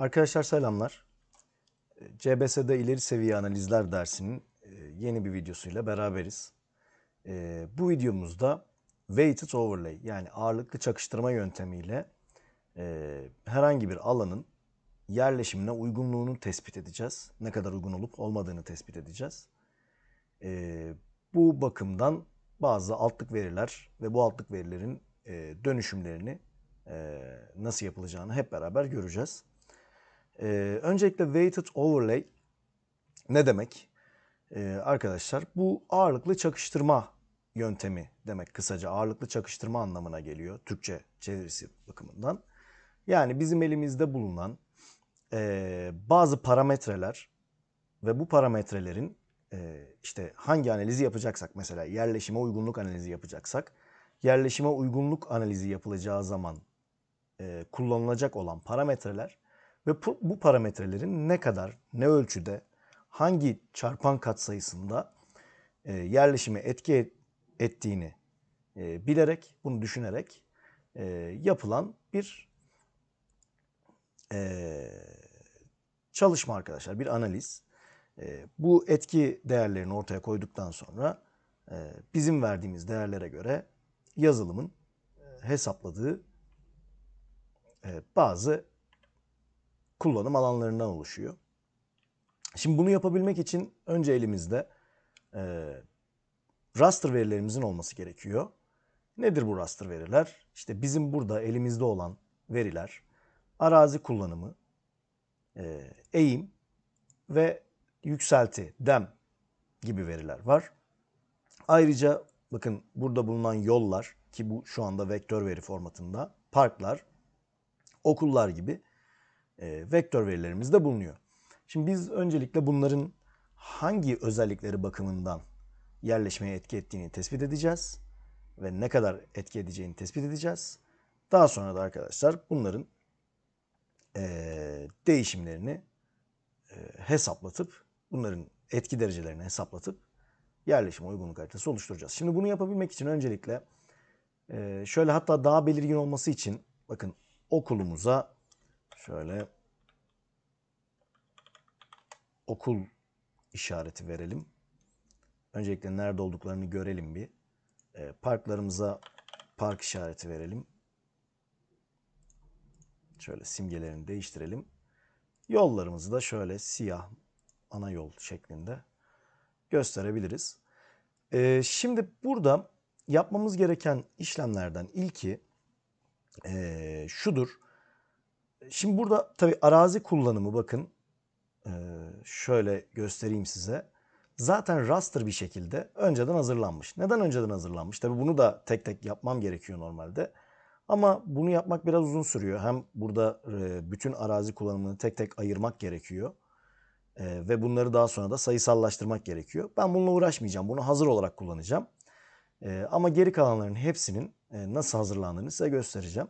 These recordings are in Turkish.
Arkadaşlar selamlar. CBS'de ileri seviye analizler dersinin e, yeni bir videosuyla beraberiz. E, Bu videomuzda weighted overlay yani ağırlıklı çakıştırma yöntemiyle e, herhangi bir alanın yerleşimine uygunluğunu tespit edeceğiz. Ne kadar uygun olup olmadığını tespit edeceğiz. Bu bakımdan bazı altlık veriler ve bu altlık verilerin dönüşümlerini nasıl yapılacağını hep beraber göreceğiz. Ee, öncelikle weighted overlay ne demek? Ee, arkadaşlar bu ağırlıklı çakıştırma yöntemi demek kısaca. Ağırlıklı çakıştırma anlamına geliyor Türkçe çevirisi bakımından. Yani bizim elimizde bulunan e, bazı parametreler ve bu parametrelerin e, işte hangi analizi yapacaksak mesela yerleşime uygunluk analizi yapacaksak yerleşime uygunluk analizi yapılacağı zaman e, kullanılacak olan parametreler ve bu parametrelerin ne kadar, ne ölçüde, hangi çarpan katsayısında e, yerleşime etki et- ettiğini e, bilerek, bunu düşünerek e, yapılan bir e, çalışma arkadaşlar, bir analiz. Bu etki değerlerini ortaya koyduktan sonra bizim verdiğimiz değerlere göre yazılımın hesapladığı bazı kullanım alanlarından oluşuyor. Şimdi bunu yapabilmek için önce elimizde e, raster verilerimizin olması gerekiyor. Nedir bu raster veriler? İşte bizim burada elimizde olan veriler arazi kullanımı, e, eğim ve yükselti, dem gibi veriler var. Ayrıca bakın burada bulunan yollar ki bu şu anda vektör veri formatında, parklar, okullar gibi vektör verilerimiz de bulunuyor. Şimdi biz öncelikle bunların hangi özellikleri bakımından yerleşmeye etki ettiğini tespit edeceğiz ve ne kadar etki edeceğini tespit edeceğiz. Daha sonra da arkadaşlar bunların e, değişimlerini e, hesaplatıp bunların etki derecelerini hesaplatıp yerleşim uygunluk haritası oluşturacağız. Şimdi bunu yapabilmek için öncelikle e, şöyle hatta daha belirgin olması için bakın okulumuza Şöyle okul işareti verelim. Öncelikle nerede olduklarını görelim bir. E, parklarımıza park işareti verelim. Şöyle simgelerini değiştirelim. Yollarımızı da şöyle siyah ana yol şeklinde gösterebiliriz. E, şimdi burada yapmamız gereken işlemlerden ilki e, şudur. Şimdi burada tabii arazi kullanımı bakın e, şöyle göstereyim size. Zaten raster bir şekilde önceden hazırlanmış. Neden önceden hazırlanmış? Tabii bunu da tek tek yapmam gerekiyor normalde. Ama bunu yapmak biraz uzun sürüyor. Hem burada e, bütün arazi kullanımını tek tek ayırmak gerekiyor. E, ve bunları daha sonra da sayısallaştırmak gerekiyor. Ben bununla uğraşmayacağım. Bunu hazır olarak kullanacağım. Ama geri kalanların hepsinin nasıl hazırlandığını size göstereceğim.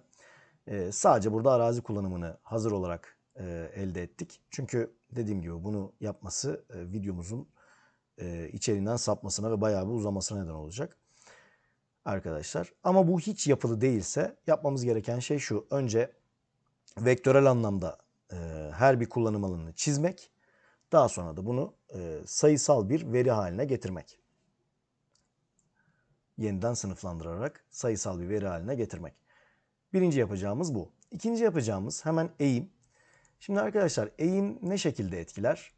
Ee, sadece burada arazi kullanımını hazır olarak e, elde ettik. Çünkü dediğim gibi bunu yapması e, videomuzun e, içeriğinden sapmasına ve bayağı bir uzamasına neden olacak arkadaşlar. Ama bu hiç yapılı değilse yapmamız gereken şey şu. Önce vektörel anlamda e, her bir kullanım alanını çizmek. Daha sonra da bunu sayısal bir veri haline getirmek. Yeniden sınıflandırarak sayısal bir veri haline getirmek. Birinci yapacağımız bu. İkinci yapacağımız hemen eğim. Şimdi arkadaşlar eğim ne şekilde etkiler?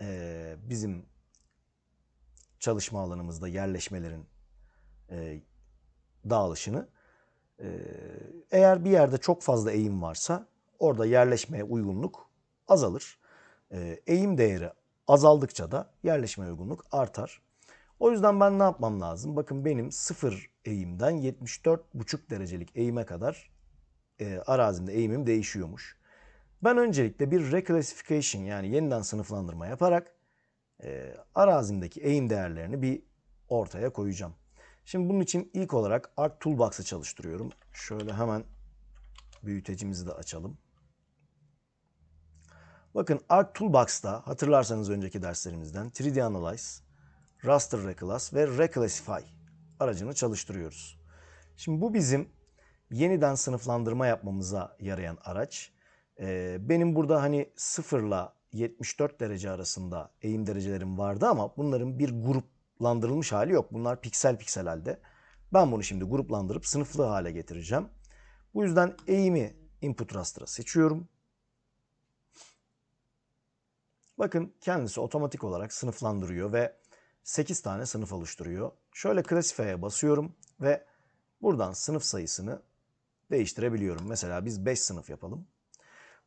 Ee, bizim çalışma alanımızda yerleşmelerin e, dağılışını. Ee, eğer bir yerde çok fazla eğim varsa orada yerleşmeye uygunluk azalır. Ee, eğim değeri azaldıkça da yerleşmeye uygunluk artar. O yüzden ben ne yapmam lazım? Bakın benim sıfır eğimden 74,5 derecelik eğime kadar e, arazimde eğimim değişiyormuş. Ben öncelikle bir reclassification yani yeniden sınıflandırma yaparak e, arazimdeki eğim değerlerini bir ortaya koyacağım. Şimdi bunun için ilk olarak Arc Toolbox'ı çalıştırıyorum. Şöyle hemen büyütecimizi de açalım. Bakın Arc Toolbox'ta hatırlarsanız önceki derslerimizden 3D Analyze, Raster Reclass ve Reclassify aracını çalıştırıyoruz. Şimdi bu bizim yeniden sınıflandırma yapmamıza yarayan araç. Ee, benim burada hani 0 ile 74 derece arasında eğim derecelerim vardı ama bunların bir gruplandırılmış hali yok. Bunlar piksel piksel halde. Ben bunu şimdi gruplandırıp sınıflı hale getireceğim. Bu yüzden eğimi input raster'a seçiyorum. Bakın kendisi otomatik olarak sınıflandırıyor ve 8 tane sınıf oluşturuyor. Şöyle Classify'e basıyorum ve buradan sınıf sayısını değiştirebiliyorum. Mesela biz 5 sınıf yapalım.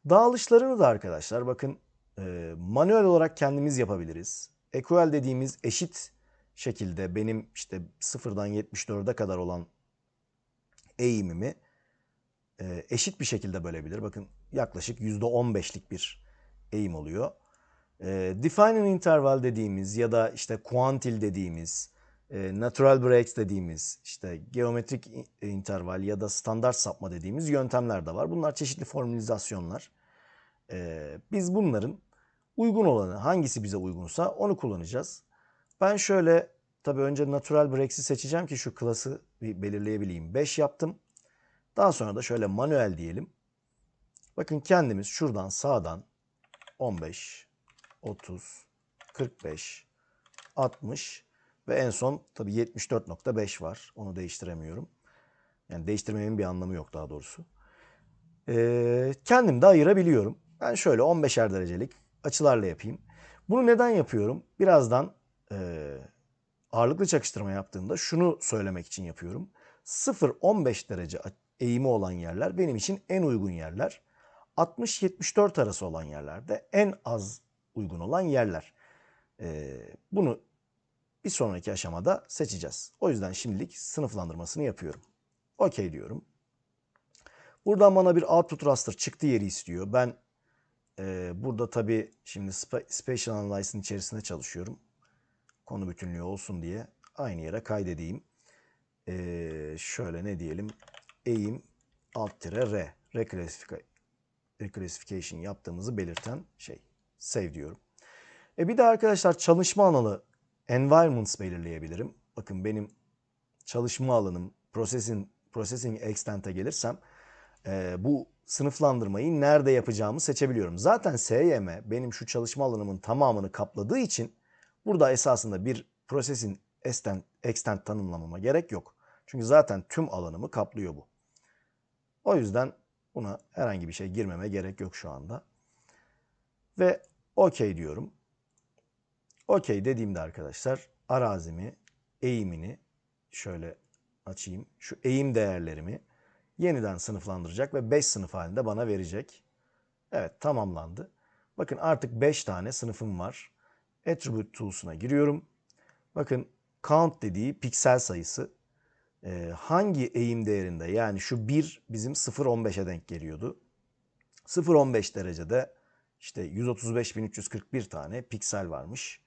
Dağılışlarını da arkadaşlar bakın e, manuel olarak kendimiz yapabiliriz. Equal dediğimiz eşit şekilde benim işte 0'dan 74'e kadar olan eğimimi e, eşit bir şekilde bölebilir. Bakın yaklaşık %15'lik bir eğim oluyor. E, defining interval dediğimiz ya da işte quantile dediğimiz, natural breaks dediğimiz, işte geometrik interval ya da standart sapma dediğimiz yöntemler de var. Bunlar çeşitli formülizasyonlar. E, biz bunların uygun olanı hangisi bize uygunsa onu kullanacağız. Ben şöyle tabii önce natural breaks'i seçeceğim ki şu klası bir belirleyebileyim. 5 yaptım. Daha sonra da şöyle manuel diyelim. Bakın kendimiz şuradan sağdan 15, 30, 45, 60 ve en son tabii 74.5 var. Onu değiştiremiyorum. Yani değiştirmemin bir anlamı yok daha doğrusu. Ee, kendim de ayırabiliyorum. Ben şöyle 15'er derecelik açılarla yapayım. Bunu neden yapıyorum? Birazdan e, ağırlıklı çakıştırma yaptığımda şunu söylemek için yapıyorum. 0-15 derece eğimi olan yerler benim için en uygun yerler. 60-74 arası olan yerlerde en az uygun olan yerler. Ee, bunu bir sonraki aşamada seçeceğiz. O yüzden şimdilik sınıflandırmasını yapıyorum. OK diyorum. Buradan bana bir output raster çıktı yeri istiyor. Ben e, burada tabii şimdi Spatial Analyze'ın içerisinde çalışıyorum. Konu bütünlüğü olsun diye aynı yere kaydedeyim. E, şöyle ne diyelim? Eğim alt tire R. Reclassification yaptığımızı belirten şey. Save diyorum. E bir de arkadaşlar çalışma alanı environments belirleyebilirim. Bakın benim çalışma alanım processing, processing extent'e gelirsem e, bu sınıflandırmayı nerede yapacağımı seçebiliyorum. Zaten SYM benim şu çalışma alanımın tamamını kapladığı için burada esasında bir processing extent, extent tanımlamama gerek yok. Çünkü zaten tüm alanımı kaplıyor bu. O yüzden buna herhangi bir şey girmeme gerek yok şu anda. Ve OK diyorum. OK dediğimde arkadaşlar arazimi, eğimini şöyle açayım. Şu eğim değerlerimi yeniden sınıflandıracak ve 5 sınıf halinde bana verecek. Evet tamamlandı. Bakın artık 5 tane sınıfım var. Attribute Tools'una giriyorum. Bakın count dediği piksel sayısı e, hangi eğim değerinde yani şu 1 bizim 0.15'e denk geliyordu. 0.15 derecede işte 135.341 tane piksel varmış.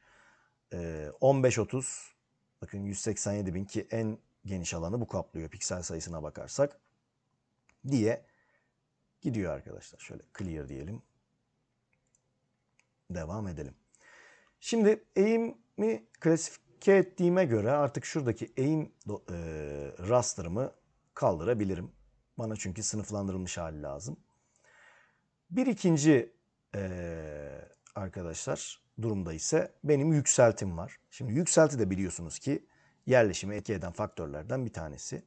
E, 15.30 bakın 187.000 ki en geniş alanı bu kaplıyor piksel sayısına bakarsak diye gidiyor arkadaşlar. Şöyle clear diyelim. Devam edelim. Şimdi eğimi klasifike ettiğime göre artık şuradaki eğim e, raster'ımı kaldırabilirim. Bana çünkü sınıflandırılmış hali lazım. Bir ikinci e, arkadaşlar durumda ise benim yükseltim var. Şimdi yükselti de biliyorsunuz ki yerleşimi etki eden faktörlerden bir tanesi.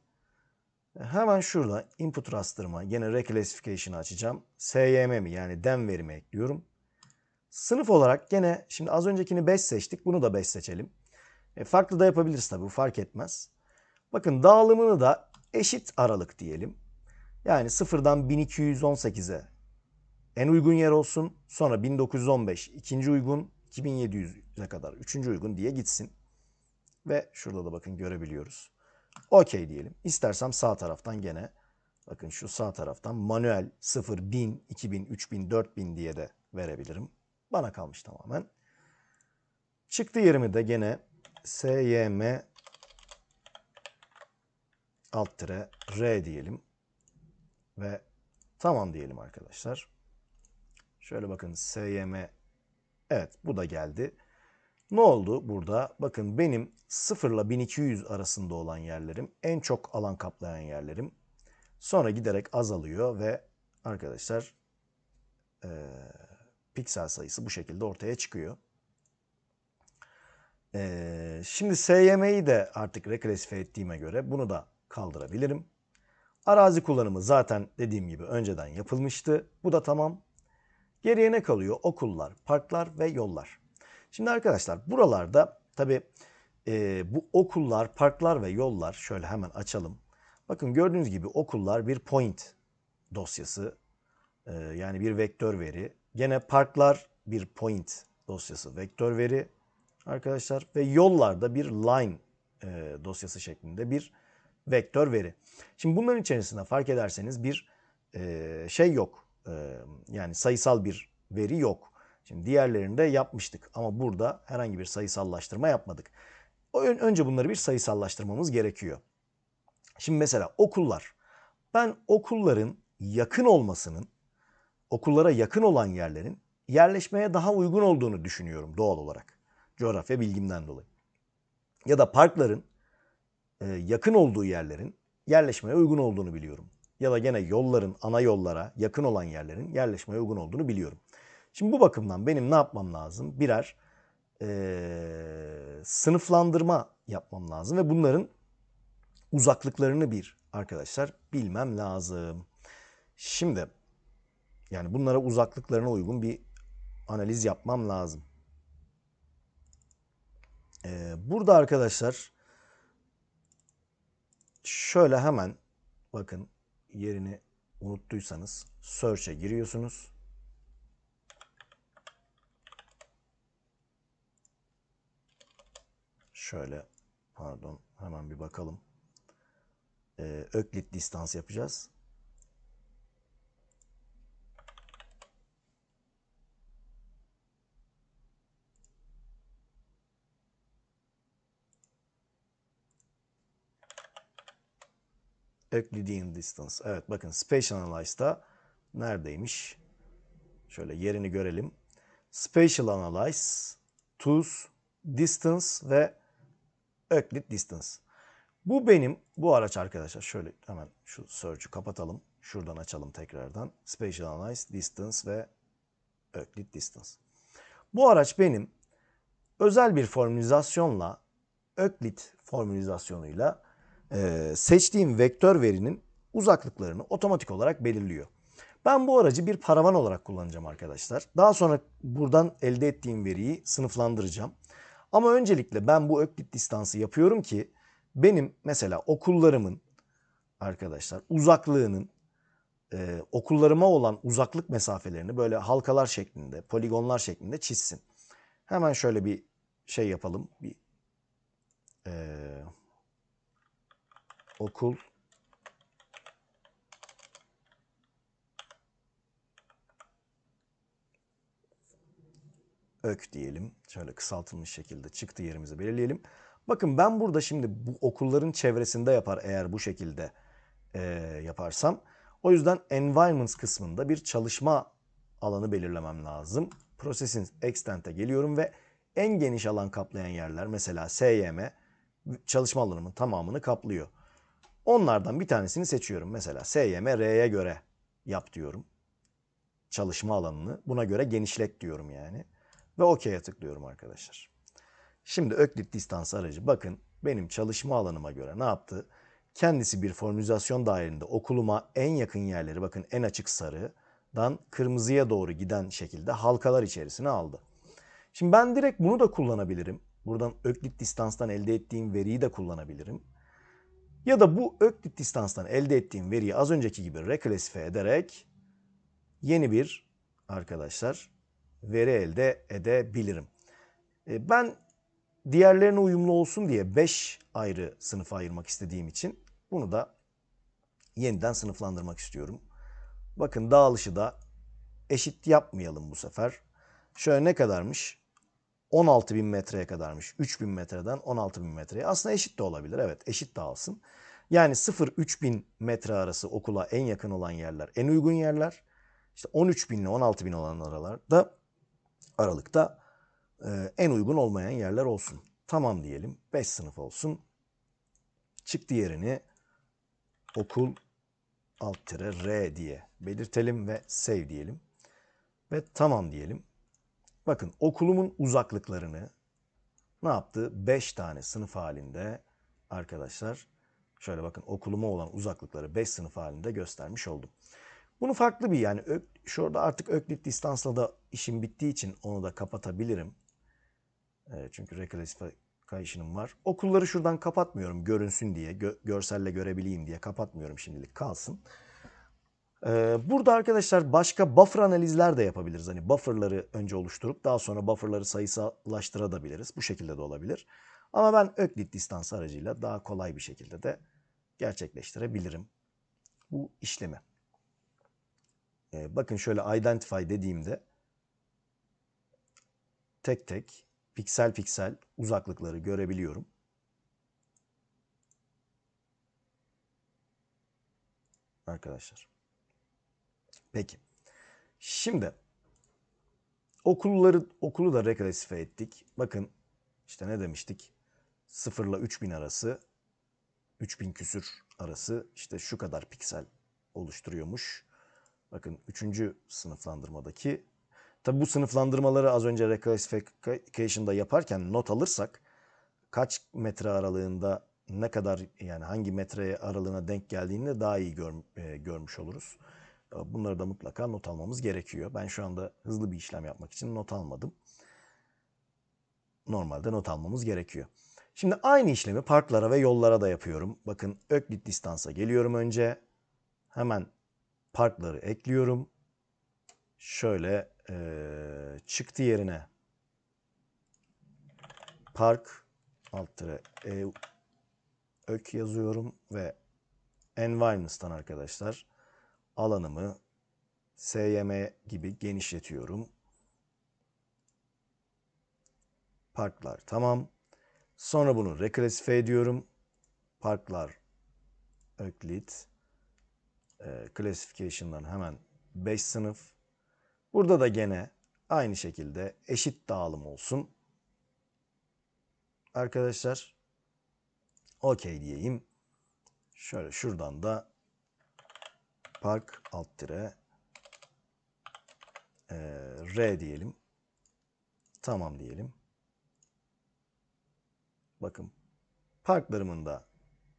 Hemen şurada input raster'ıma yine reclassification'ı açacağım. SYM'mi yani dem verimi ekliyorum. Sınıf olarak gene şimdi az öncekini 5 seçtik. Bunu da 5 seçelim. E, farklı da yapabiliriz tabii bu fark etmez. Bakın dağılımını da eşit aralık diyelim. Yani 0'dan 1218'e en uygun yer olsun. Sonra 1915 ikinci uygun, 2700'e kadar üçüncü uygun diye gitsin. Ve şurada da bakın görebiliyoruz. OK diyelim. İstersem sağ taraftan gene bakın şu sağ taraftan manuel 0, 1000, 2000, 3000, 4000 diye de verebilirim. Bana kalmış tamamen. Çıktı yerimi de gene SYM alt tire R diyelim. Ve tamam diyelim arkadaşlar. Şöyle bakın SYM evet bu da geldi. Ne oldu burada? Bakın benim 0 ile 1200 arasında olan yerlerim en çok alan kaplayan yerlerim. Sonra giderek azalıyor ve arkadaşlar e, piksel sayısı bu şekilde ortaya çıkıyor. E, şimdi SYM'yi de artık reklasifiye ettiğime göre bunu da kaldırabilirim. Arazi kullanımı zaten dediğim gibi önceden yapılmıştı. Bu da tamam. Geriye ne kalıyor? Okullar, parklar ve yollar. Şimdi arkadaşlar buralarda tabi e, bu okullar, parklar ve yollar şöyle hemen açalım. Bakın gördüğünüz gibi okullar bir point dosyası e, yani bir vektör veri. Gene parklar bir point dosyası vektör veri arkadaşlar ve yollarda bir line e, dosyası şeklinde bir vektör veri. Şimdi bunların içerisinde fark ederseniz bir e, şey yok. Yani sayısal bir veri yok. Şimdi diğerlerinde yapmıştık ama burada herhangi bir sayısallaştırma yapmadık. Önce bunları bir sayısallaştırmamız gerekiyor. Şimdi mesela okullar. Ben okulların yakın olmasının, okullara yakın olan yerlerin yerleşmeye daha uygun olduğunu düşünüyorum doğal olarak. Coğrafya bilgimden dolayı. Ya da parkların yakın olduğu yerlerin yerleşmeye uygun olduğunu biliyorum. Ya da gene yolların, ana yollara yakın olan yerlerin yerleşmeye uygun olduğunu biliyorum. Şimdi bu bakımdan benim ne yapmam lazım? Birer e, sınıflandırma yapmam lazım ve bunların uzaklıklarını bir arkadaşlar bilmem lazım. Şimdi yani bunlara uzaklıklarına uygun bir analiz yapmam lazım. Ee, burada arkadaşlar şöyle hemen bakın yerini unuttuysanız search'e giriyorsunuz. Şöyle pardon hemen bir bakalım. Ee, Öklit distans yapacağız. Euclidean distance. Evet bakın Spatial Analyze'da neredeymiş? Şöyle yerini görelim. Spatial Analyze, Tools, Distance ve Euclid Distance. Bu benim bu araç arkadaşlar. Şöyle hemen şu search'ü kapatalım. Şuradan açalım tekrardan. Spatial Analyze, Distance ve Euclid Distance. Bu araç benim özel bir formülizasyonla Euclid formülizasyonuyla e, seçtiğim vektör verinin uzaklıklarını otomatik olarak belirliyor. Ben bu aracı bir paravan olarak kullanacağım arkadaşlar. Daha sonra buradan elde ettiğim veriyi sınıflandıracağım. Ama öncelikle ben bu öklit distansı yapıyorum ki benim mesela okullarımın arkadaşlar uzaklığının e, okullarıma olan uzaklık mesafelerini böyle halkalar şeklinde, poligonlar şeklinde çizsin. Hemen şöyle bir şey yapalım. Bir e, okul ök diyelim. Şöyle kısaltılmış şekilde çıktı yerimizi belirleyelim. Bakın ben burada şimdi bu okulların çevresinde yapar eğer bu şekilde e, yaparsam. O yüzden environments kısmında bir çalışma alanı belirlemem lazım. Processing Extent'e geliyorum ve en geniş alan kaplayan yerler mesela SYM çalışma alanımın tamamını kaplıyor. Onlardan bir tanesini seçiyorum. Mesela SYM göre yap diyorum. Çalışma alanını. Buna göre genişlet diyorum yani. Ve OK'ye tıklıyorum arkadaşlar. Şimdi Öklit distans aracı bakın benim çalışma alanıma göre ne yaptı? Kendisi bir formülizasyon dairinde okuluma en yakın yerleri bakın en açık sarıdan kırmızıya doğru giden şekilde halkalar içerisine aldı. Şimdi ben direkt bunu da kullanabilirim. Buradan Öklit distanstan elde ettiğim veriyi de kullanabilirim. Ya da bu öklit distanstan elde ettiğim veriyi az önceki gibi reklasife ederek yeni bir arkadaşlar veri elde edebilirim. E, ben diğerlerine uyumlu olsun diye 5 ayrı sınıfa ayırmak istediğim için bunu da yeniden sınıflandırmak istiyorum. Bakın dağılışı da eşit yapmayalım bu sefer. Şöyle ne kadarmış? 16 bin metreye kadarmış. 3 bin metreden 16 bin metreye. Aslında eşit de olabilir. Evet eşit dağılsın. Yani 0-3 bin metre arası okula en yakın olan yerler en uygun yerler. İşte 13 bin ile 16 bin olan aralarda aralıkta e, en uygun olmayan yerler olsun. Tamam diyelim. 5 sınıf olsun. Çıktı yerini okul alt R diye belirtelim ve save diyelim. Ve tamam diyelim. Bakın okulumun uzaklıklarını ne yaptı? 5 tane sınıf halinde arkadaşlar şöyle bakın okuluma olan uzaklıkları 5 sınıf halinde göstermiş oldum. Bunu farklı bir yani şurada artık öklit distansla da işim bittiği için onu da kapatabilirim. E, çünkü reclassification'ım var. Okulları şuradan kapatmıyorum görünsün diye, gö, görselle görebileyim diye kapatmıyorum şimdilik kalsın. Ee, burada arkadaşlar başka buffer analizler de yapabiliriz. Hani bufferları önce oluşturup daha sonra bufferları sayısallaştırabiliriz. Bu şekilde de olabilir. Ama ben öklit distans aracıyla daha kolay bir şekilde de gerçekleştirebilirim bu işlemi. Ee, bakın şöyle identify dediğimde tek tek piksel piksel uzaklıkları görebiliyorum. Arkadaşlar. Peki. Şimdi okulları okulu da reklasife ettik. Bakın işte ne demiştik? 0 ile 3000 arası 3000 küsür arası işte şu kadar piksel oluşturuyormuş. Bakın 3. sınıflandırmadaki tabi bu sınıflandırmaları az önce reclassification'da yaparken not alırsak kaç metre aralığında ne kadar yani hangi metre aralığına denk geldiğini daha iyi gör, e, görmüş oluruz. Bunları da mutlaka not almamız gerekiyor. Ben şu anda hızlı bir işlem yapmak için not almadım. Normalde not almamız gerekiyor. Şimdi aynı işlemi parklara ve yollara da yapıyorum. Bakın öklit distansa geliyorum önce. Hemen parkları ekliyorum. Şöyle e, çıktı yerine park alt e, ök yazıyorum ve environments'tan arkadaşlar alanımı SYM gibi genişletiyorum. Parklar tamam. Sonra bunu reklasife ediyorum. Parklar Öklit. E, classification'dan hemen 5 sınıf. Burada da gene aynı şekilde eşit dağılım olsun. Arkadaşlar okey diyeyim. Şöyle şuradan da park alt tire e, R diyelim. Tamam diyelim. Bakın parklarımın da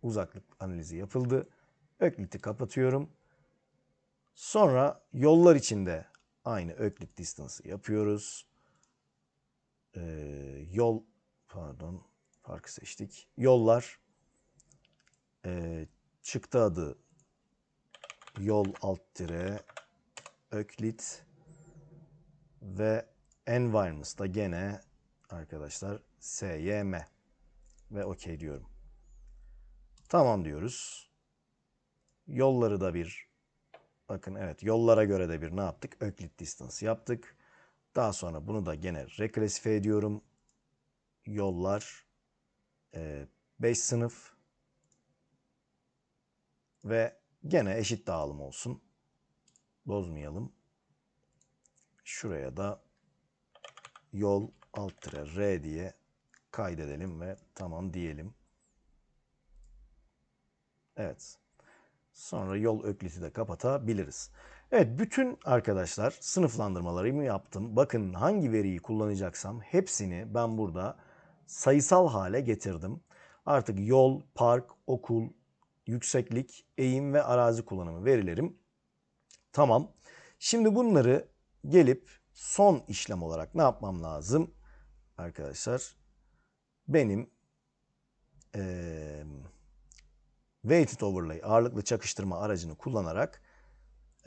uzaklık analizi yapıldı. Öklit'i kapatıyorum. Sonra yollar içinde aynı öklit distance'ı yapıyoruz. Ee, yol pardon parkı seçtik. Yollar e, çıktı adı yol alt tire öklit ve environments'ta gene arkadaşlar SYM ve OK diyorum. Tamam diyoruz. Yolları da bir bakın evet yollara göre de bir ne yaptık? Öklit distance yaptık. Daha sonra bunu da gene reklasife ediyorum. Yollar 5 e, sınıf ve Gene eşit dağılım olsun. Bozmayalım. Şuraya da yol alt R diye kaydedelim ve tamam diyelim. Evet. Sonra yol ökliti de kapatabiliriz. Evet bütün arkadaşlar sınıflandırmalarımı yaptım. Bakın hangi veriyi kullanacaksam hepsini ben burada sayısal hale getirdim. Artık yol, park, okul, yükseklik, eğim ve arazi kullanımı verilerim. Tamam. Şimdi bunları gelip son işlem olarak ne yapmam lazım? Arkadaşlar benim e, weighted overlay ağırlıklı çakıştırma aracını kullanarak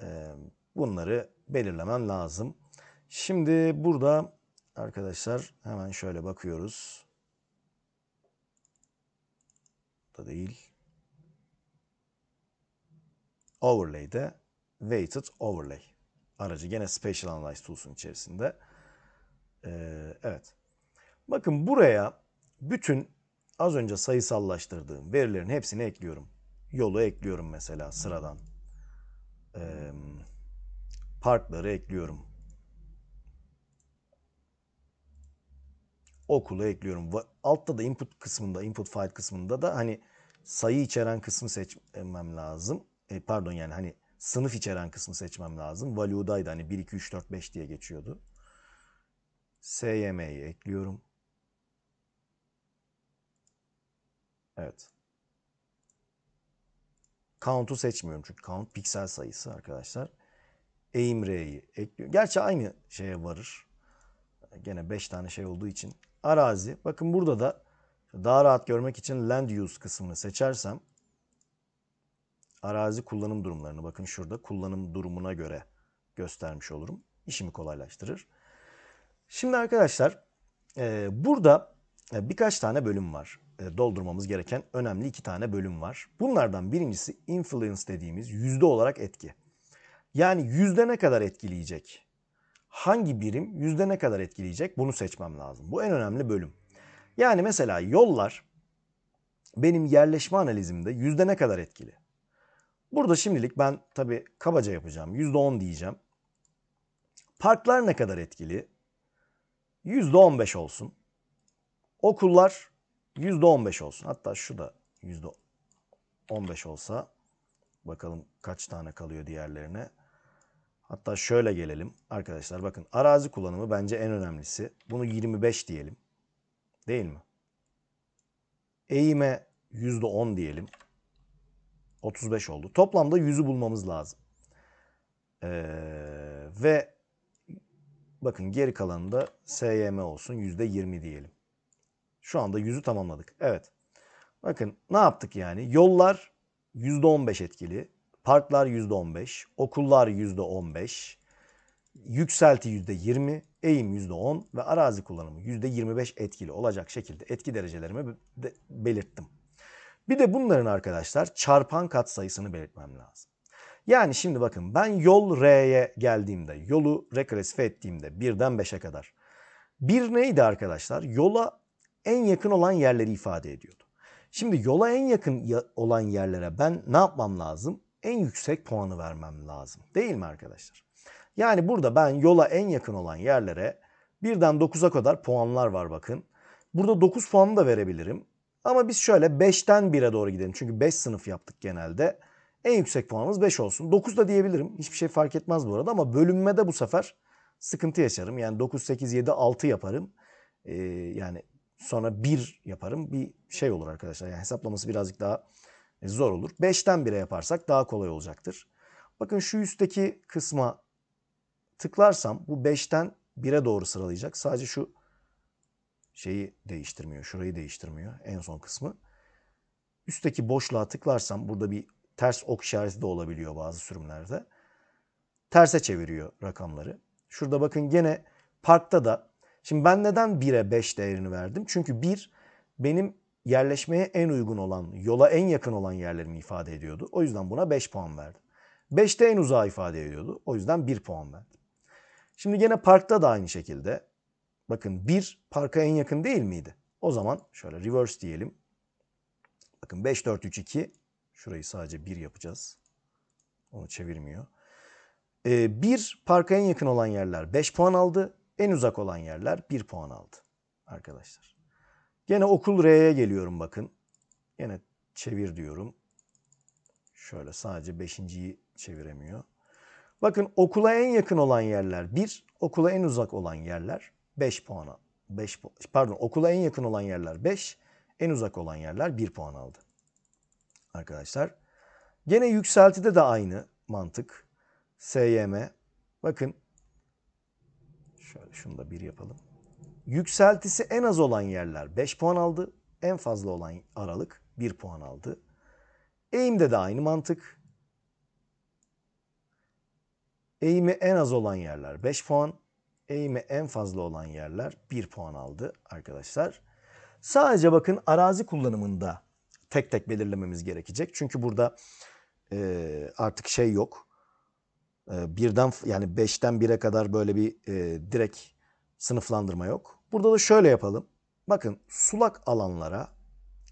e, bunları belirlemem lazım. Şimdi burada arkadaşlar hemen şöyle bakıyoruz. Da değil. Overlay'de Weighted Overlay aracı. Gene Spatial Analyze Tools'un içerisinde. Ee, evet. Bakın buraya bütün az önce sayısallaştırdığım verilerin hepsini ekliyorum. Yolu ekliyorum mesela sıradan. Ee, parkları ekliyorum. Okulu ekliyorum. Altta da input kısmında, input file kısmında da hani sayı içeren kısmı seçmem lazım e, pardon yani hani sınıf içeren kısmı seçmem lazım. Value'daydı hani 1, 2, 3, 4, 5 diye geçiyordu. SYM'yi ekliyorum. Evet. Count'u seçmiyorum çünkü count piksel sayısı arkadaşlar. Aimre'yi ekliyorum. Gerçi aynı şeye varır. Gene 5 tane şey olduğu için. Arazi. Bakın burada da daha rahat görmek için land use kısmını seçersem arazi kullanım durumlarını bakın şurada kullanım durumuna göre göstermiş olurum. İşimi kolaylaştırır. Şimdi arkadaşlar e, burada e, birkaç tane bölüm var. E, doldurmamız gereken önemli iki tane bölüm var. Bunlardan birincisi influence dediğimiz yüzde olarak etki. Yani yüzde ne kadar etkileyecek? Hangi birim yüzde ne kadar etkileyecek? Bunu seçmem lazım. Bu en önemli bölüm. Yani mesela yollar benim yerleşme analizimde yüzde ne kadar etkili? Burada şimdilik ben tabi kabaca yapacağım. Yüzde on diyeceğim. Parklar ne kadar etkili? Yüzde on beş olsun. Okullar yüzde on beş olsun. Hatta şu da yüzde on beş olsa bakalım kaç tane kalıyor diğerlerine. Hatta şöyle gelelim arkadaşlar bakın arazi kullanımı bence en önemlisi. Bunu 25 diyelim. Değil mi? Eğime %10 diyelim. 35 oldu. Toplamda 100'ü bulmamız lazım. Ee, ve bakın geri kalanında SYM olsun %20 diyelim. Şu anda 100'ü tamamladık. Evet. Bakın ne yaptık yani? Yollar %15 etkili. Parklar %15. Okullar %15. Yükselti %20 eğim %10 ve arazi kullanımı %25 etkili olacak şekilde etki derecelerimi de belirttim. Bir de bunların arkadaşlar çarpan katsayısını belirtmem lazım. Yani şimdi bakın ben yol R'ye geldiğimde, yolu reklasife ettiğimde 1'den 5'e kadar. Bir neydi arkadaşlar? Yola en yakın olan yerleri ifade ediyordu. Şimdi yola en yakın olan yerlere ben ne yapmam lazım? En yüksek puanı vermem lazım. Değil mi arkadaşlar? Yani burada ben yola en yakın olan yerlere birden 9'a kadar puanlar var bakın. Burada 9 puanı da verebilirim. Ama biz şöyle 5'ten 1'e doğru gidelim. Çünkü 5 sınıf yaptık genelde. En yüksek puanımız 5 olsun. 9 da diyebilirim. Hiçbir şey fark etmez bu arada ama bölünmede bu sefer sıkıntı yaşarım. Yani 9, 8, 7, 6 yaparım. Ee, yani sonra 1 yaparım. Bir şey olur arkadaşlar. Yani hesaplaması birazcık daha zor olur. 5'ten 1'e yaparsak daha kolay olacaktır. Bakın şu üstteki kısma tıklarsam bu 5'ten 1'e doğru sıralayacak. Sadece şu şeyi değiştirmiyor. Şurayı değiştirmiyor. En son kısmı. Üstteki boşluğa tıklarsam burada bir ters ok işareti de olabiliyor bazı sürümlerde. Terse çeviriyor rakamları. Şurada bakın gene parkta da şimdi ben neden 1'e 5 değerini verdim? Çünkü 1 benim yerleşmeye en uygun olan, yola en yakın olan yerlerimi ifade ediyordu. O yüzden buna 5 puan verdim. 5 de en uzağı ifade ediyordu. O yüzden 1 puan verdim. Şimdi gene parkta da aynı şekilde. Bakın 1 parka en yakın değil miydi? O zaman şöyle reverse diyelim. Bakın 5, 4, 3, 2. Şurayı sadece 1 yapacağız. Onu çevirmiyor. 1 ee, parka en yakın olan yerler 5 puan aldı. En uzak olan yerler 1 puan aldı arkadaşlar. Gene okul R'ye geliyorum bakın. Gene çevir diyorum. Şöyle sadece 5.yi çeviremiyor. Bakın okula en yakın olan yerler 1, okula en uzak olan yerler 5 puana. 5 pardon okula en yakın olan yerler 5, en uzak olan yerler 1 puan aldı. Arkadaşlar. Gene yükseltide de aynı mantık. SYM. Bakın şöyle şunu da 1 yapalım. Yükseltisi en az olan yerler 5 puan aldı. En fazla olan aralık 1 puan aldı. Eğimde de aynı mantık. Eğimi en az olan yerler 5 puan. Eğimi en fazla olan yerler 1 puan aldı arkadaşlar. Sadece bakın arazi kullanımında tek tek belirlememiz gerekecek. Çünkü burada e, artık şey yok. E, birden yani beşten bire kadar böyle bir e, direkt sınıflandırma yok. Burada da şöyle yapalım. Bakın sulak alanlara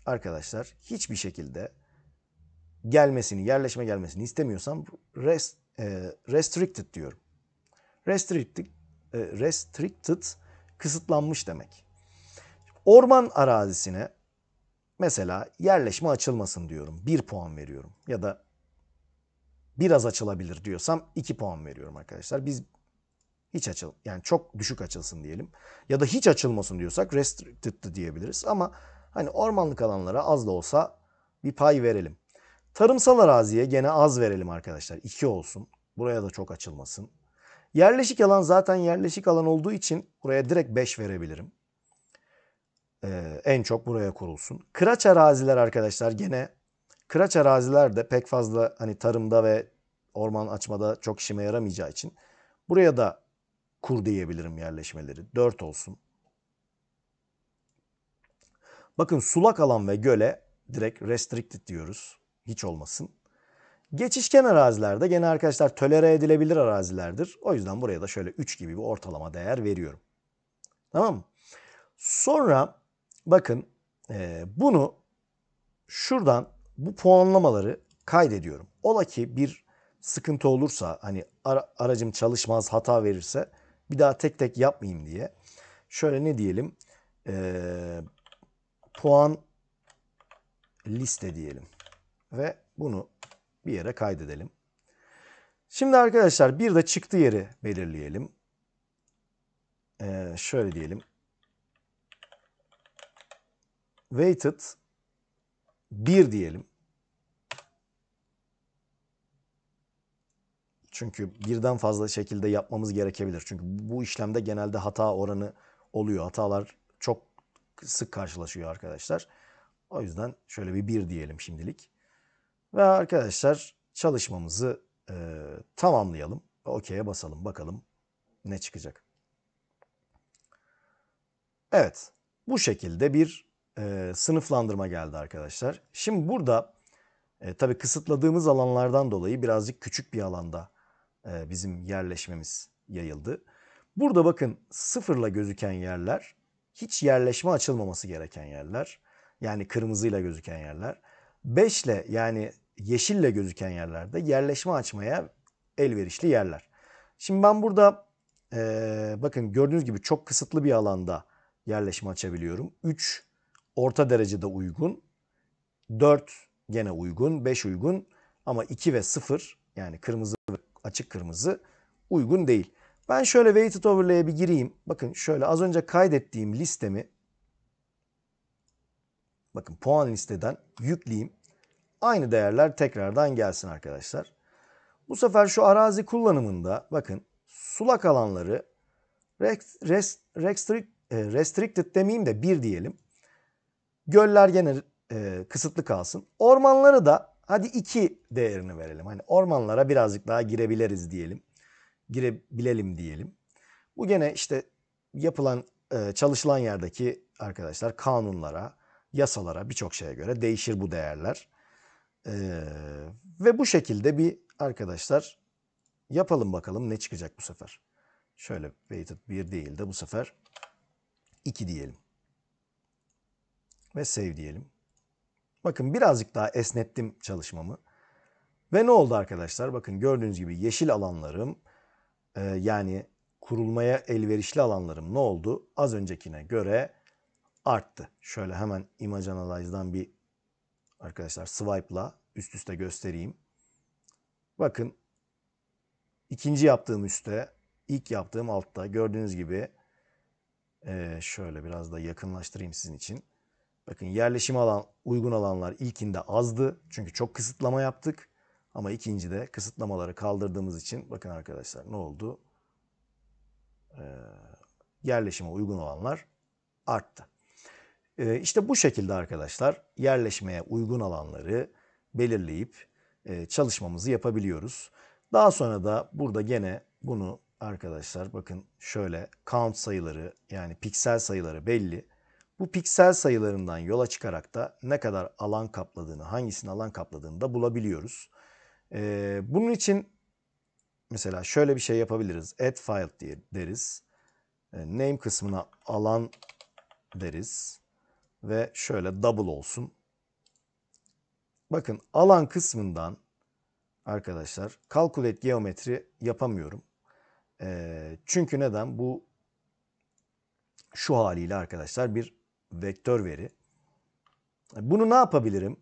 arkadaşlar hiçbir şekilde gelmesini, yerleşme gelmesini istemiyorsam rest, e, restricted diyorum. Restricted, restricted kısıtlanmış demek. Orman arazisine mesela yerleşme açılmasın diyorum. Bir puan veriyorum. Ya da biraz açılabilir diyorsam 2 puan veriyorum arkadaşlar. Biz hiç açıl yani çok düşük açılsın diyelim. Ya da hiç açılmasın diyorsak restricted diyebiliriz. Ama hani ormanlık alanlara az da olsa bir pay verelim. Tarımsal araziye gene az verelim arkadaşlar. 2 olsun. Buraya da çok açılmasın. Yerleşik alan zaten yerleşik alan olduğu için buraya direkt 5 verebilirim. Ee, en çok buraya kurulsun. Kıraç araziler arkadaşlar gene kıraç araziler de pek fazla hani tarımda ve orman açmada çok işime yaramayacağı için buraya da kur diyebilirim yerleşmeleri. 4 olsun. Bakın sulak alan ve göle direkt restricted diyoruz. Hiç olmasın. Geçişken arazilerde gene arkadaşlar tölere edilebilir arazilerdir. O yüzden buraya da şöyle 3 gibi bir ortalama değer veriyorum. Tamam mı? Sonra bakın e, bunu şuradan bu puanlamaları kaydediyorum. Ola ki bir sıkıntı olursa hani ara, aracım çalışmaz hata verirse bir daha tek tek yapmayayım diye. Şöyle ne diyelim? E, puan liste diyelim. Ve bunu bir yere kaydedelim. Şimdi arkadaşlar bir de çıktı yeri belirleyelim. Ee, şöyle diyelim. Weighted 1 diyelim. Çünkü birden fazla şekilde yapmamız gerekebilir. Çünkü bu işlemde genelde hata oranı oluyor. Hatalar çok sık karşılaşıyor arkadaşlar. O yüzden şöyle bir 1 diyelim şimdilik. Ve arkadaşlar çalışmamızı e, tamamlayalım. OK'ye basalım bakalım ne çıkacak. Evet bu şekilde bir e, sınıflandırma geldi arkadaşlar. Şimdi burada e, tabii kısıtladığımız alanlardan dolayı birazcık küçük bir alanda e, bizim yerleşmemiz yayıldı. Burada bakın sıfırla gözüken yerler hiç yerleşme açılmaması gereken yerler. Yani kırmızıyla gözüken yerler. 5 ile yani yeşille gözüken yerlerde yerleşme açmaya elverişli yerler. Şimdi ben burada e, bakın gördüğünüz gibi çok kısıtlı bir alanda yerleşme açabiliyorum. 3 orta derecede uygun. 4 gene uygun. 5 uygun. Ama 2 ve 0 yani kırmızı açık kırmızı uygun değil. Ben şöyle weighted overlay'e bir gireyim. Bakın şöyle az önce kaydettiğim listemi bakın puan listeden yükleyeyim. Aynı değerler tekrardan gelsin arkadaşlar. Bu sefer şu arazi kullanımında bakın sulak alanları rest, rest, restrict, restricted demeyeyim de 1 diyelim. Göller gene e, kısıtlı kalsın. Ormanları da hadi 2 değerini verelim. Hani ormanlara birazcık daha girebiliriz diyelim. Girebilelim diyelim. Bu gene işte yapılan e, çalışılan yerdeki arkadaşlar kanunlara, yasalara birçok şeye göre değişir bu değerler. Ee, ve bu şekilde bir arkadaşlar yapalım bakalım ne çıkacak bu sefer. Şöyle weighted 1 değil de bu sefer 2 diyelim. Ve save diyelim. Bakın birazcık daha esnettim çalışmamı. Ve ne oldu arkadaşlar? Bakın gördüğünüz gibi yeşil alanlarım e, yani kurulmaya elverişli alanlarım ne oldu? Az öncekine göre arttı. Şöyle hemen Image Analyze'dan bir arkadaşlar swipe'la üst üste göstereyim. Bakın ikinci yaptığım üstte, ilk yaptığım altta gördüğünüz gibi e, şöyle biraz da yakınlaştırayım sizin için. Bakın yerleşim alan uygun alanlar ilkinde azdı. Çünkü çok kısıtlama yaptık. Ama ikincide kısıtlamaları kaldırdığımız için bakın arkadaşlar ne oldu? Ee, yerleşime uygun olanlar arttı. Ee, işte bu şekilde arkadaşlar yerleşmeye uygun alanları belirleyip e, çalışmamızı yapabiliyoruz. Daha sonra da burada gene bunu arkadaşlar bakın şöyle count sayıları yani piksel sayıları belli. Bu piksel sayılarından yola çıkarak da ne kadar alan kapladığını, hangisinin alan kapladığını da bulabiliyoruz. Ee, bunun için mesela şöyle bir şey yapabiliriz. Add file diye deriz. Ee, name kısmına alan deriz. Ve şöyle double olsun. Bakın alan kısmından arkadaşlar calculate geometri yapamıyorum. Ee, çünkü neden? Bu şu haliyle arkadaşlar bir vektör veri. Bunu ne yapabilirim?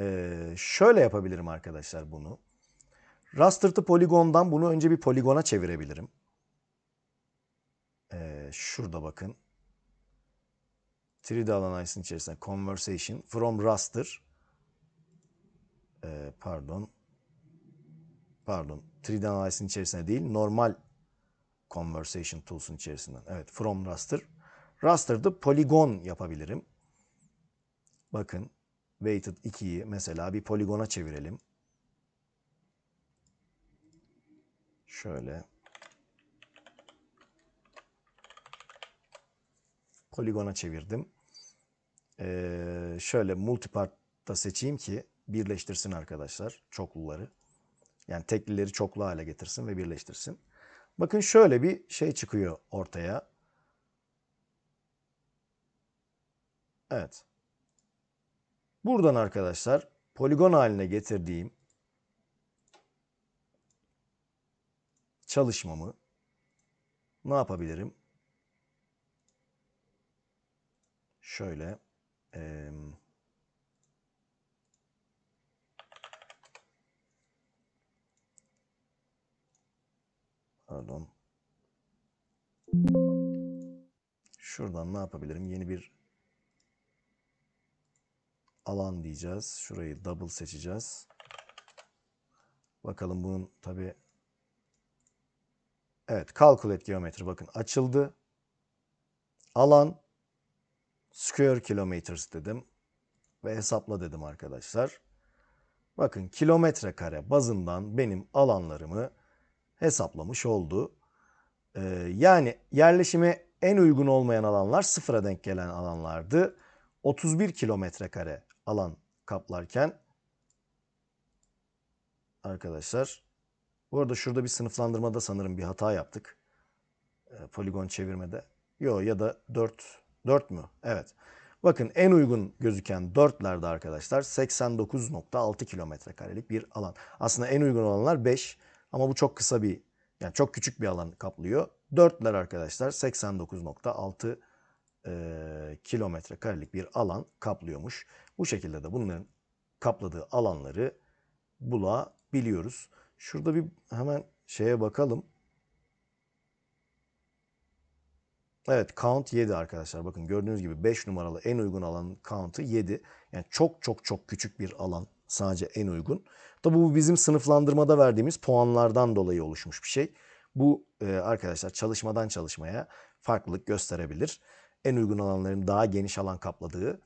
Ee, şöyle yapabilirim arkadaşlar bunu. Raster to poligondan bunu önce bir poligona çevirebilirim. Ee, şurada bakın. 3D Analyze'ın içerisinde Conversation from Raster. Ee, pardon. Pardon. 3D Analyze'ın içerisinde değil. Normal Conversation Tools'un içerisinden. Evet. From Raster. Raster'da poligon yapabilirim. Bakın. Weighted 2'yi mesela bir poligona çevirelim. Şöyle. Poligona çevirdim. Ee, şöyle multipart'ta seçeyim ki birleştirsin arkadaşlar çokluları. Yani teklileri çoklu hale getirsin ve birleştirsin. Bakın şöyle bir şey çıkıyor ortaya. Evet. Buradan arkadaşlar poligon haline getirdiğim çalışmamı ne yapabilirim? Şöyle e, pardon şuradan ne yapabilirim? Yeni bir alan diyeceğiz. Şurayı double seçeceğiz. Bakalım bunun tabi Evet, calculate geometri bakın açıldı. Alan square kilometers dedim ve hesapla dedim arkadaşlar. Bakın kilometre kare bazından benim alanlarımı hesaplamış oldu. Ee, yani yerleşime en uygun olmayan alanlar sıfıra denk gelen alanlardı. 31 kilometre kare alan kaplarken arkadaşlar bu arada şurada bir sınıflandırmada sanırım bir hata yaptık. E, poligon çevirmede. Yo ya da 4 4 mü? Evet. Bakın en uygun gözüken 4'lerde arkadaşlar 89.6 kilometre karelik bir alan. Aslında en uygun olanlar 5 ama bu çok kısa bir yani çok küçük bir alan kaplıyor. 4'ler arkadaşlar 89.6 e, kilometre karelik bir alan kaplıyormuş. Bu şekilde de bunların kapladığı alanları bulabiliyoruz. Şurada bir hemen şeye bakalım. Evet count 7 arkadaşlar. Bakın gördüğünüz gibi 5 numaralı en uygun alanın count'ı 7. Yani çok çok çok küçük bir alan. Sadece en uygun. Tabi bu bizim sınıflandırmada verdiğimiz puanlardan dolayı oluşmuş bir şey. Bu e, arkadaşlar çalışmadan çalışmaya farklılık gösterebilir. En uygun alanların daha geniş alan kapladığı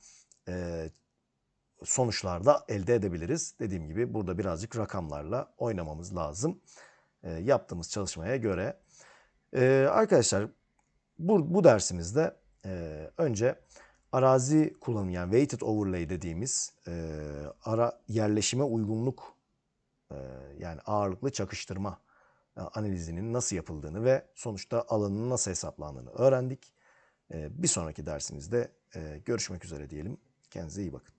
e, sonuçlarda elde edebiliriz. Dediğim gibi burada birazcık rakamlarla oynamamız lazım. E, yaptığımız çalışmaya göre. E, arkadaşlar bu, bu dersimizde e, önce arazi kullanımı yani weighted overlay dediğimiz e, ara yerleşime uygunluk e, yani ağırlıklı çakıştırma e, analizinin nasıl yapıldığını ve sonuçta alanının nasıl hesaplandığını öğrendik. E, bir sonraki dersimizde e, görüşmek üzere diyelim. Kendinize iyi bakın.